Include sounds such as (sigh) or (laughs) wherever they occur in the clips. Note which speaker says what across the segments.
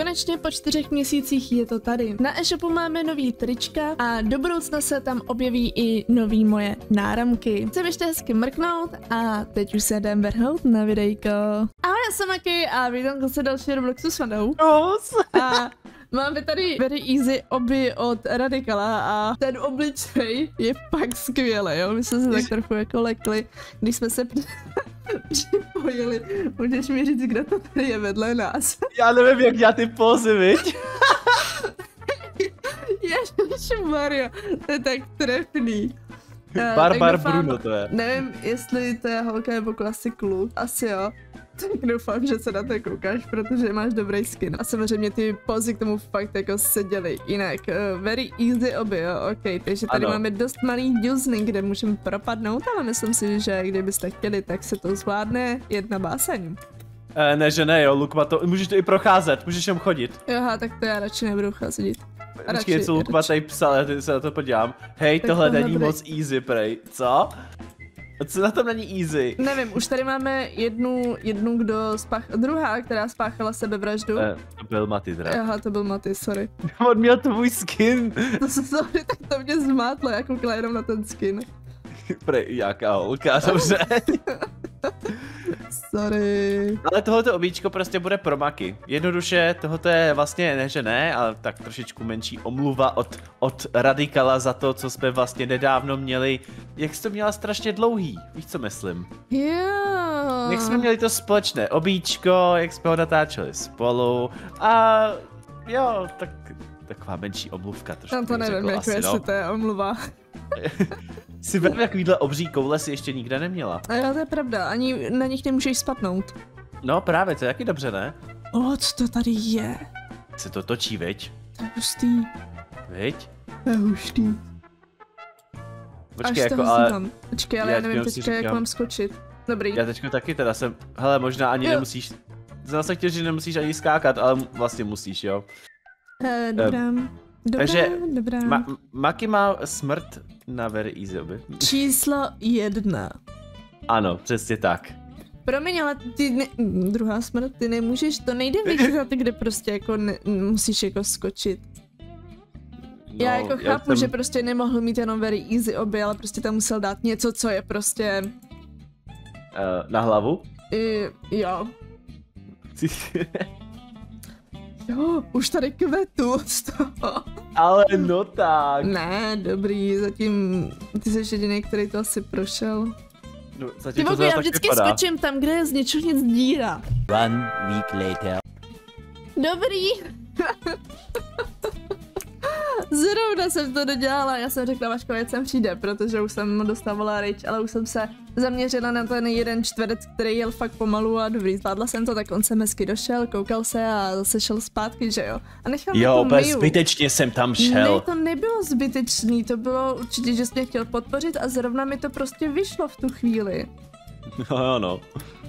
Speaker 1: Konečně po čtyřech měsících je to tady. Na e-shopu máme nový trička a do budoucna se tam objeví i nový moje náramky. Chci ještě hezky mrknout a teď už se jdem vrhnout na videjko. Ahoj, já jsem Maki a vítám se další Robloxu s Fanou. A Máme tady very easy oby od Radikala a ten obličej je fakt skvělý, jo? My jsme se tak trochu jako lekli, když jsme se připojili. Můžeš mi říct, kdo to tady je vedle nás?
Speaker 2: Já nevím, jak dělat ty pózy, viď? (laughs)
Speaker 1: Maria, to je tak trefný. Uh,
Speaker 2: Barbar Bruno to je.
Speaker 1: Nevím, jestli to je holka nebo klasik kluk. Asi jo. Doufám, že se na to koukáš, protože máš dobrý skin. A samozřejmě ty pozy k tomu fakt jako seděly. Jinak, uh, very easy oby, jo, ok. Takže tady ano. máme dost malý duzny, kde můžeme propadnout, ale myslím si, že kdybyste chtěli, tak se to zvládne jedna báseň.
Speaker 2: E, ne, že ne, jo, Lukma, to, můžeš to i procházet, můžeš tam chodit.
Speaker 1: Aha, tak to já radši nebudu chodit.
Speaker 2: Počkej, co Lukma tady psal, já se na to podívám. Hej, tak tohle není moc easy, prej. Co? Co na tom není easy?
Speaker 1: Nevím, už tady máme jednu, jednu kdo spách, druhá, která spáchala sebevraždu.
Speaker 2: Eh, to byl Maty teda.
Speaker 1: Aha, to byl Maty, sorry. (laughs)
Speaker 2: On měl tvůj skin.
Speaker 1: To se sorry, tak to mě zmátlo, jako jenom na ten skin.
Speaker 2: Prej, jaká holka, dobře. (laughs)
Speaker 1: Sorry.
Speaker 2: Ale tohoto obíčko prostě bude pro maky. Jednoduše, tohoto je vlastně, ne že ne, ale tak trošičku menší omluva od, od Radikala za to, co jsme vlastně nedávno měli. Jak jsi to měla strašně dlouhý, víš co myslím?
Speaker 1: Jo.
Speaker 2: Jak jsme měli to společné obíčko, jak jsme ho natáčeli spolu a jo, tak taková menší omluvka trošku.
Speaker 1: Já to nevím, jak jestli no. to je omluva. (laughs)
Speaker 2: si vem, takovýhle obří koule si ještě nikde neměla.
Speaker 1: A jo, to je pravda, ani na nich nemůžeš spadnout.
Speaker 2: No právě, to je taky dobře, ne?
Speaker 1: O, co to tady je?
Speaker 2: Se to točí, viď?
Speaker 1: To je hustý.
Speaker 2: Viď?
Speaker 1: To je hustý.
Speaker 2: Počkej, Až jako, ale... Znám.
Speaker 1: Počkej, ale já, já nevím teďka, jak mám skočit. Dobrý.
Speaker 2: Já teďka taky teda jsem, hele, možná ani jo. nemusíš, zase chtěl, že nemusíš ani skákat, ale vlastně musíš, jo.
Speaker 1: Uh, dobrá. Um, Dobrá,
Speaker 2: Takže
Speaker 1: dobrá.
Speaker 2: Ma- Maki má smrt na very easy oby.
Speaker 1: Číslo jedna.
Speaker 2: Ano, přesně tak.
Speaker 1: Promiň, ale ty ne, druhá smrt, ty nemůžeš, to nejde (laughs) vychytat, kde prostě jako ne, musíš jako skočit. No, já jako já chápu, jsem... že prostě nemohl mít jenom very easy oby, ale prostě tam musel dát něco, co je prostě...
Speaker 2: Uh, na hlavu?
Speaker 1: I, jo. (laughs) Jo, (gasps) už tady kvetu (laughs) z toho.
Speaker 2: Ale no tak.
Speaker 1: Ne, dobrý, zatím ty jsi jediný, který to asi prošel.
Speaker 2: No, zatím
Speaker 1: ty
Speaker 2: to
Speaker 1: já vždycky vypadá. skočím tam, kde je z ničeho nic díra.
Speaker 3: One week later.
Speaker 1: Dobrý. (laughs) Zrovna jsem to dodělala, já jsem řekla Vaško, ať sem přijde, protože už jsem dostávala rage, ale už jsem se zaměřila na ten jeden čtverec, který jel fakt pomalu a dobrý, zvládla jsem to, tak on se hezky došel, koukal se a zase šel zpátky, že jo. A nechal
Speaker 2: Jo, úplně zbytečně jsem tam šel.
Speaker 1: Ne, to nebylo zbytečný, to bylo určitě, že jsi mě chtěl podpořit a zrovna mi to prostě vyšlo v tu chvíli. (laughs)
Speaker 2: No jo, no.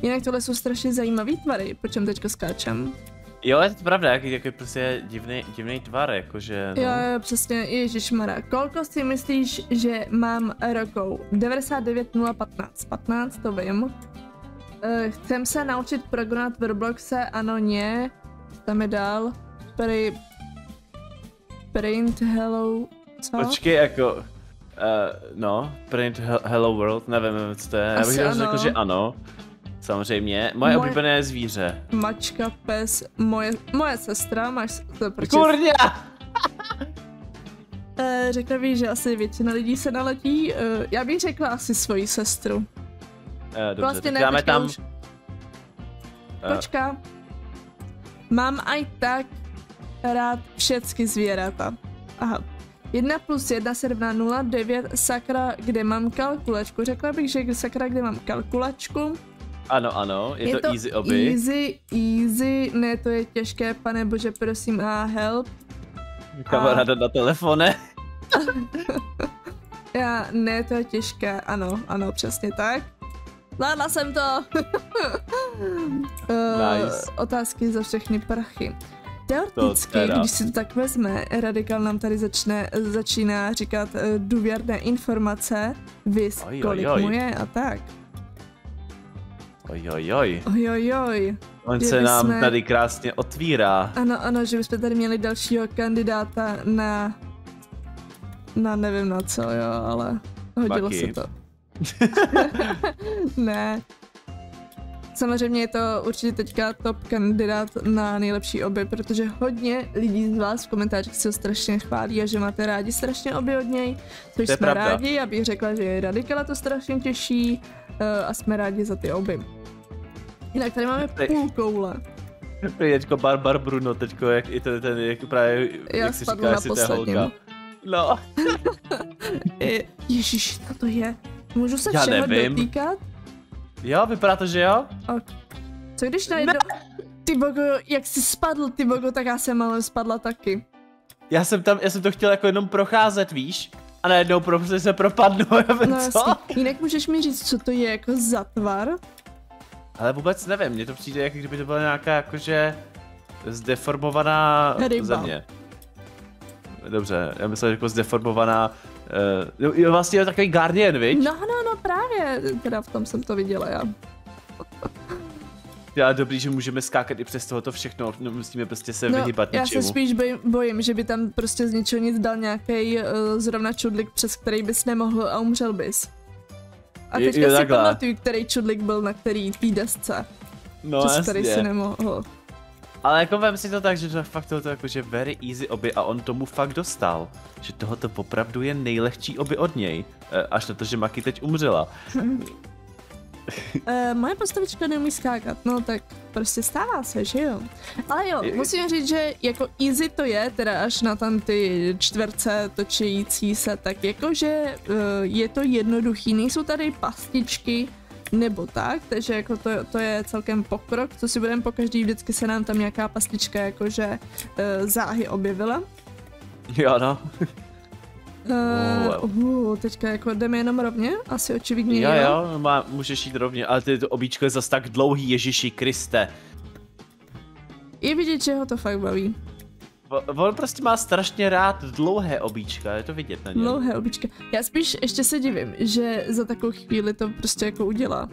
Speaker 1: Jinak tohle jsou strašně zajímavý tvary, po čem teďka skáčem.
Speaker 2: Jo, je to pravda, jaký, jaký prostě divný, divný tvar, jakože, no.
Speaker 1: Jo, jo, přesně, ježišmara. Kolko si myslíš, že mám rokou? 99 015. 15, to vím. Uh, chcem se naučit programovat v Robloxe, ano, ne. Tam je dál. Pri... Print hello... Co?
Speaker 2: Počkej, jako... Uh, no, print hello world, nevím, co to je. Já bych řekl, že ano. Samozřejmě. Moje, moje oblíbené zvíře.
Speaker 1: Mačka, pes, moje, moje sestra, máš to
Speaker 2: proč? Kurňa! (laughs)
Speaker 1: e, řekla bych, že asi většina lidí se naletí. E, já bych řekla asi svoji sestru.
Speaker 2: E, dobře, vlastně ne, počkej, tam... Už...
Speaker 1: Počka. Mám aj tak rád všechny zvířata. Aha. 1 plus 1 se rovná 0, 9, sakra, kde mám kalkulačku. Řekla bych, že sakra, kde mám kalkulačku.
Speaker 2: Ano, ano, je, je to, to easy oby.
Speaker 1: Easy, easy, ne, to je těžké, pane bože, prosím, a help.
Speaker 2: Kamaráda a... na telefone. (laughs)
Speaker 1: Já, ne, to je těžké, ano, ano, přesně tak. Zvládla jsem to. (laughs)
Speaker 2: Eh, nice.
Speaker 1: Otázky za všechny prachy. Teoreticky, když si to tak vezme, Radikal nám tady začne, začíná říkat uh, důvěrné informace, vys, kolik oj, oj. mu je a tak.
Speaker 2: Ojojoj.
Speaker 1: Ojojoj.
Speaker 2: On
Speaker 1: Že
Speaker 2: se nám tady krásně otvírá.
Speaker 1: Ano, ano, že bychom tady měli dalšího kandidáta na... Na nevím na co, jo, ale hodilo
Speaker 2: Maki.
Speaker 1: se to. (laughs) (laughs) ne. Samozřejmě je to určitě teďka top kandidát na nejlepší oby, protože hodně lidí z vás v komentářích se ho strašně chválí a že máte rádi strašně oby od něj, což
Speaker 2: je
Speaker 1: jsme
Speaker 2: pravda.
Speaker 1: rádi, já bych řekla, že Radikala to strašně těší eh, a jsme rádi za ty oby. Jinak tady máme půl koule.
Speaker 2: Teďko Barbar Bruno, teďko jak i ten, ten jak právě,
Speaker 1: Já
Speaker 2: jak si
Speaker 1: spadla
Speaker 2: říká,
Speaker 1: na
Speaker 2: jestli je holka. No,
Speaker 1: I- (laughs) Ježíš, co to je? Můžu se
Speaker 2: Já
Speaker 1: všeho
Speaker 2: nevím.
Speaker 1: dotýkat?
Speaker 2: Jo, vypadá to, že jo?
Speaker 1: Ok. Co když najednou... Ty bogo, jak jsi spadl, ty bogo, tak já jsem ale spadla taky.
Speaker 2: Já jsem tam, já jsem to chtěl jako jenom procházet, víš? A najednou prostě se propadnu, (laughs)
Speaker 1: No
Speaker 2: co?
Speaker 1: jasně. Jinak můžeš mi říct, co to je jako za tvar?
Speaker 2: Ale vůbec nevím, mně to přijde, jako kdyby to byla nějaká jakože zdeformovaná
Speaker 1: Ryba.
Speaker 2: země. Dobře, já myslím, jako zdeformovaná, uh, jo, vlastně je takový Guardian, viď?
Speaker 1: No, no, no, právě. Teda v tom jsem to viděla já.
Speaker 2: Já dobrý, že můžeme skákat i přes tohoto všechno, no, musíme prostě se
Speaker 1: No,
Speaker 2: vyhybat
Speaker 1: já
Speaker 2: něčemu.
Speaker 1: se spíš bojím, bojím, že by tam prostě z ničeho nic dal nějaký uh, zrovna čudlik, přes který bys nemohl a umřel bys. A teďka
Speaker 2: jo,
Speaker 1: si
Speaker 2: takhle.
Speaker 1: pamatuju, který čudlik byl na který tý desce,
Speaker 2: No
Speaker 1: přes který si
Speaker 2: jasně.
Speaker 1: nemohl.
Speaker 2: Ale jako vem si to tak, že to fakt tohoto jakože very easy oby a on tomu fakt dostal. Že tohoto opravdu je nejlehčí oby od něj. Eh, Až na to, že Maki teď umřela.
Speaker 1: Uh, (laughs) moje postavička neumí skákat, no tak prostě stává se, že jo. Ale jo, musím říct, že jako easy to je, teda až na tam ty čtverce točící se, tak jakože uh, je to jednoduchý, nejsou tady pastičky, nebo tak, takže jako to, to je celkem pokrok, co si budeme po každý, vždycky se nám tam nějaká pastička jakože uh, záhy objevila.
Speaker 2: Jo no.
Speaker 1: Uh, uh, teďka jako jdeme jenom rovně, asi očividně
Speaker 2: Jo jo, má, můžeš jít rovně, ale ty to obíčko je zas tak dlouhý, Ježíši Kriste.
Speaker 1: Je vidět, že ho to fakt baví.
Speaker 2: On prostě má strašně rád dlouhé obíčka, je to vidět na něm.
Speaker 1: Dlouhé obličky. Já spíš ještě se divím, že za takovou chvíli to prostě jako udělá.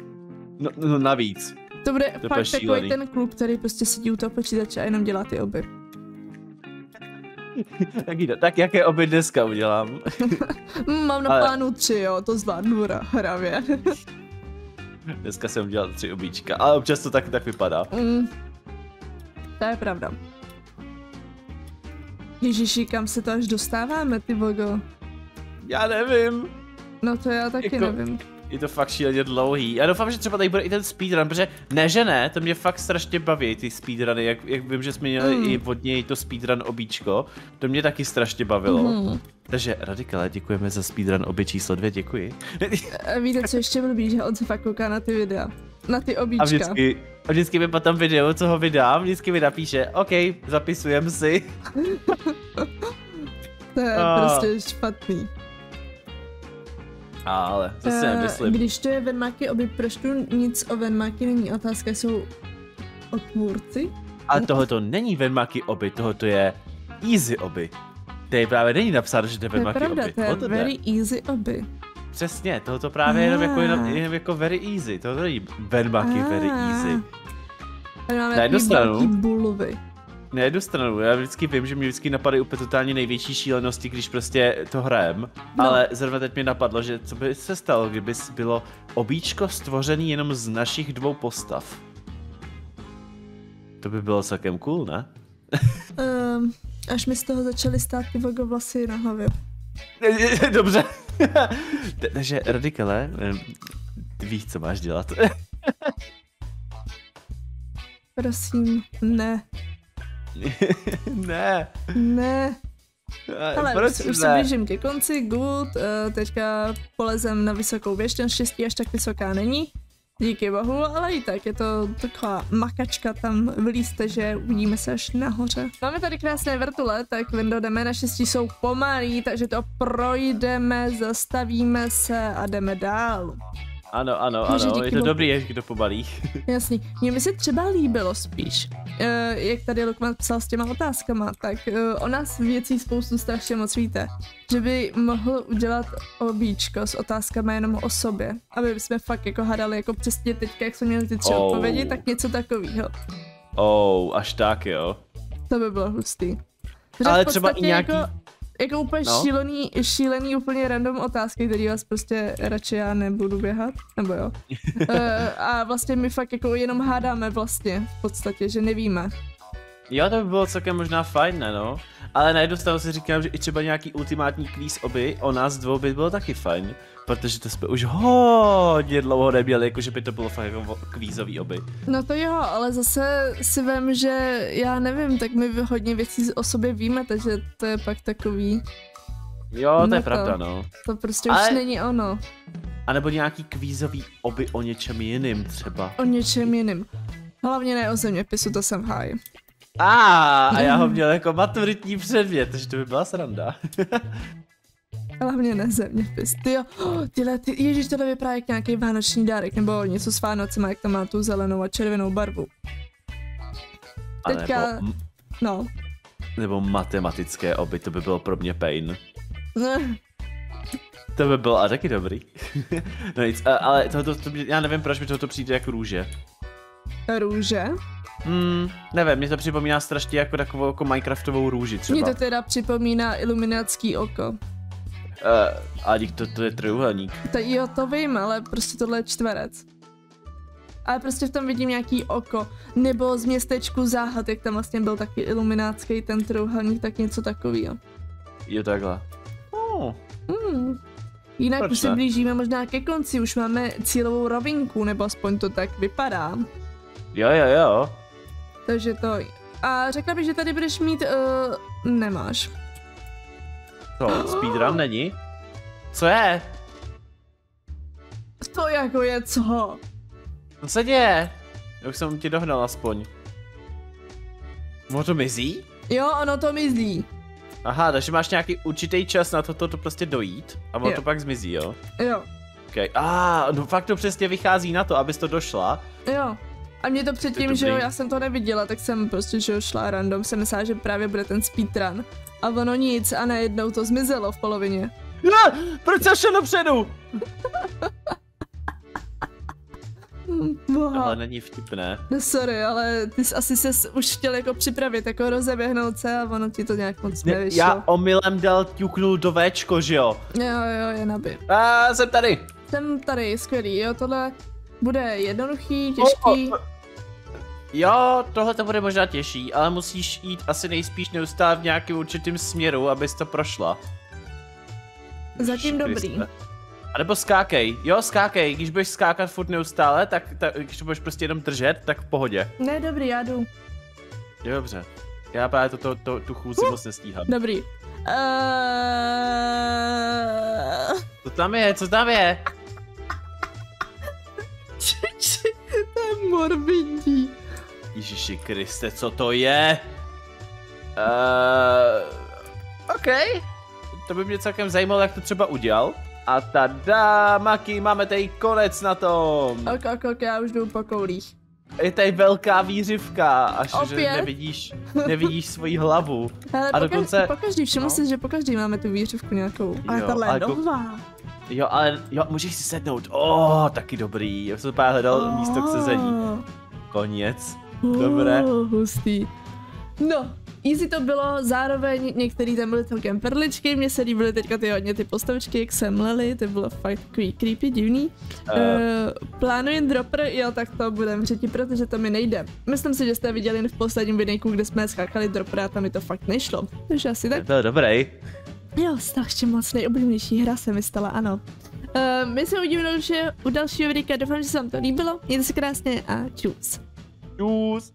Speaker 2: No, no navíc.
Speaker 1: To bude
Speaker 2: To
Speaker 1: fakt
Speaker 2: šílený.
Speaker 1: takový ten kluk, který prostě sedí u toho počítače a jenom dělá ty oby. (laughs)
Speaker 2: Tak, jde. tak jaké oby dneska udělám? (laughs)
Speaker 1: Mm, mám na
Speaker 2: Ale-
Speaker 1: plánu tři, jo, to zvládnu hra- hravě. (laughs)
Speaker 2: Dneska jsem udělal tři obíčka, ale občas to tak, tak vypadá.
Speaker 1: mm, to je pravda. Ježiši, kam se to až dostáváme, ty bogo?
Speaker 2: Já nevím.
Speaker 1: No to já taky
Speaker 2: Jako-
Speaker 1: nevím.
Speaker 2: Je to fakt šíleně dlouhý. Já doufám, že třeba tady bude i ten speedrun, protože ne, že ne, to mě fakt strašně baví, ty speedruny, jak, jak vím, že jsme měli
Speaker 1: Mm.
Speaker 2: i od něj to speedrun obíčko, to mě taky strašně bavilo.
Speaker 1: Mhm.
Speaker 2: Takže radikale, děkujeme za speedrun obě číslo dvě, děkuji.
Speaker 1: A víte, co ještě blbý, že on se fakt kouká na ty videa. Na ty
Speaker 2: A
Speaker 1: obíčka.
Speaker 2: vždycky, a vždycky mi potom video, co ho vydám, vždycky mi napíše, OK, zapisujem si. (laughs)
Speaker 1: To je
Speaker 2: A-
Speaker 1: prostě špatný.
Speaker 2: Ale, to si
Speaker 1: Eh,
Speaker 2: nemyslím.
Speaker 1: Když to je Venmaky oby, proč tu nic o Venmaky není? Otázka jsou o tvůrci?
Speaker 2: A tohle to není Venmaky oby, tohle je easy oby. Tady právě není napsáno, že to je
Speaker 1: je pravda,
Speaker 2: oby.
Speaker 1: to je
Speaker 2: O to jde.
Speaker 1: very easy oby.
Speaker 2: Přesně, tohle právě je jenom jako, jenom,
Speaker 1: Ah.
Speaker 2: jenom jako very easy, tohle není Venmaky very
Speaker 1: Ah.
Speaker 2: easy.
Speaker 1: Tady máme
Speaker 2: Na jednu stranu-. Na jednu stranu, já vždycky vím, že mě vždycky napadají úplně totálně největší šílenosti, když prostě to hrajem,
Speaker 1: No.
Speaker 2: ale zrovna teď mi napadlo, že co by se stalo, kdyby bylo obíčko stvořený jenom z našich dvou postav. To by bylo celkem cool, ne?
Speaker 1: Um, až mi z toho začaly stát ty vlasy na hlavě. (laughs)
Speaker 2: Dobře. (laughs) Ta- Takže radikale, ty víš, co máš dělat. (laughs)
Speaker 1: Prosím, ne, (laughs)
Speaker 2: ne.
Speaker 1: ne. Ale
Speaker 2: Proč
Speaker 1: už, už se blížím ke konci, good, uh, teďka polezem na vysokou věž, ten štěstí až tak vysoká není. Díky bohu, ale i tak je to taková makačka tam vylíste, že uvidíme se až nahoře. Máme tady krásné vrtule, tak Vendo jdeme, naštěstí jsou pomalý, takže to projdeme, zastavíme se a jdeme dál.
Speaker 2: Ano, ano, ano, je to
Speaker 1: bohu.
Speaker 2: dobrý, až kdo pobalí. (laughs)
Speaker 1: Jasný. Mně by se třeba líbilo spíš, uh, jak tady Lukman psal s těma otázkama, tak uh, o nás věcí spoustu strašně moc víte. Že by mohl udělat obíčko s otázkami jenom o sobě, aby jsme fakt jako hadali jako přesně teďka, jak jsme měli ty tři
Speaker 2: Oh.
Speaker 1: odpovědi, tak něco takového.
Speaker 2: Oh, až tak jo.
Speaker 1: To by bylo hustý. Protože
Speaker 2: Ale třeba i nějaký-
Speaker 1: Jako, jako úplně
Speaker 2: No.
Speaker 1: šílený, šílený, úplně random otázky, které vás prostě radši já nebudu běhat, nebo jo. uh, (laughs) a vlastně my fakt jako jenom hádáme vlastně v podstatě, že nevíme.
Speaker 2: Jo, to by bylo celkem možná fajn, ne no? Ale na jednu stranu si říkám, že i třeba nějaký ultimátní kvíz oby o nás dvou by bylo taky fajn. Protože to jsme už hodně dlouho neměli, jako že by to bylo fakt jako kvízový oby.
Speaker 1: No to jo, ale zase si vím, že já nevím, tak my hodně věcí o sobě víme, takže to je pak takový,
Speaker 2: Jo, to
Speaker 1: No
Speaker 2: je
Speaker 1: to.
Speaker 2: pravda, no.
Speaker 1: to prostě
Speaker 2: Ale-
Speaker 1: už není ono,
Speaker 2: A nebo nějaký kvízový oby o něčem jiným třeba.
Speaker 1: o něčem jiným. Hlavně ne o zeměpisu, to jsem v
Speaker 2: A, a já ho měl jako maturitní předmět, takže to by byla sranda. (laughs)
Speaker 1: Hlavně ne zeměpis. Ty jo, oh, (gasps) tyhle, ty, ježiš, tohle vypadá jak nějaký vánoční dárek, nebo něco s Vánocema, jak to má tu zelenou a červenou barvu.
Speaker 2: A
Speaker 1: Teďka-
Speaker 2: nebo,
Speaker 1: No.
Speaker 2: nebo matematické oby, to by bylo pro mě pain. (laughs) To by bylo a taky dobrý. (laughs) no nic, ale tohoto, to, mě- já nevím, proč mi tohoto přijde jako růže.
Speaker 1: Růže.
Speaker 2: Hmm, nevím, mě to připomíná strašně jako takovou jako Minecraftovou růži třeba.
Speaker 1: Mně to teda připomíná iluminátský oko.
Speaker 2: Uh, a to, to je trojuhelník.
Speaker 1: To, jo, to vím, ale prostě tohle je čtverec. Ale prostě v tom vidím nějaký oko. Nebo z městečku záhad, jak tam vlastně byl taky iluminátský ten trouhelník, tak něco takového.
Speaker 2: Jo, takhle. Oh,
Speaker 1: Hmm. Jinak
Speaker 2: Proč
Speaker 1: už se blížíme možná ke konci, už máme cílovou rovinku, nebo aspoň to tak vypadá.
Speaker 2: jo, jo, jo.
Speaker 1: Takže to... A řekla bych, že tady budeš mít... Uh, nemáš.
Speaker 2: To, speedrun není? Co je?
Speaker 1: To jako je co?
Speaker 2: Co se děje? Já už jsem ti dohnal aspoň. Mo to mizí?
Speaker 1: Jo, ono to mizí.
Speaker 2: Aha, takže máš nějaký určitý čas na to, to, to prostě dojít a ono
Speaker 1: Jo.
Speaker 2: to pak zmizí, jo?
Speaker 1: Jo,
Speaker 2: Okay. A ah, no fakt to přesně vychází na to, abys to došla.
Speaker 1: jo. A mě to předtím, že jo, já jsem to neviděla, tak jsem prostě, že jo, šla random, jsem myslela, že právě bude ten speedrun. A ono nic a najednou to zmizelo v polovině.
Speaker 2: Ah, proč jsem šel dopředu? Tohle
Speaker 1: Boha.
Speaker 2: není vtipné.
Speaker 1: No sorry, ale ty jsi asi se už chtěl jako připravit, jako rozeběhnout se a ono ti to nějak moc
Speaker 2: Ne,
Speaker 1: nevyšlo.
Speaker 2: já omylem dal ťuknul do Včko, že jo?
Speaker 1: Jo, jo, je nabi.
Speaker 2: A jsem tady.
Speaker 1: Jsem tady, skvělý, jo, tohle bude jednoduchý, těžký.
Speaker 2: Jo, tohle to bude možná těžší, ale musíš jít asi nejspíš neustále v nějakém určitým směru, abys to prošla.
Speaker 1: Zatím
Speaker 2: Ježiši
Speaker 1: dobrý.
Speaker 2: Kriste. A nebo skákej, jo skákej, když budeš skákat furt neustále, tak, tak když to budeš prostě jenom držet, tak v pohodě.
Speaker 1: Ne, dobrý, já jdu.
Speaker 2: Jo, dobře. Já právě to, to, to, tu chůzi moc nestíhám.
Speaker 1: Dobrý. Uh...
Speaker 2: Co tam je, co tam je?
Speaker 1: Morbidní.
Speaker 2: Ježiši Kriste, co to je? Uh, OK. To by mě celkem zajímalo, jak to třeba udělal. A tada, Maki, máme tady konec na tom.
Speaker 1: Ok, ok, ok, já už jdu po koulích.
Speaker 2: Je tady velká výřivka, až že
Speaker 1: Opět?
Speaker 2: nevidíš, nevidíš svoji hlavu.
Speaker 1: Hele,
Speaker 2: A
Speaker 1: po,
Speaker 2: dokonce-
Speaker 1: po každý, všiml
Speaker 2: no.
Speaker 1: si, že po každý máme tu výřivku nějakou. Ale
Speaker 2: Jo,
Speaker 1: tahle je
Speaker 2: ale ko-
Speaker 1: nová.
Speaker 2: Jo, ale jo, můžeš si sednout. Oh, taky dobrý. Já jsem právě hledal místo k sezení. Konec. Dobré.
Speaker 1: Oh, hustý. No, easy to bylo, zároveň některý tam byly celkem perličky, mně se líbily teďka ty hodně ty postavičky, jak se mlely, to bylo fakt takový creepy, divný.
Speaker 2: Eh.
Speaker 1: Uh, plánuji dropper, jo, tak to budem řeti, protože to mi nejde. Myslím si, že jste viděli v posledním videjku, kde jsme skákali dropper a tam mi to fakt nešlo. Takže asi tak.
Speaker 2: Byl dobrý.
Speaker 1: Jo, strašně moc nejoblíbenější hra se mi stala, ano. Uh, my se uvidíme u dalšího videa, doufám, že se vám to líbilo, mějte se krásně a čus.
Speaker 2: Čus.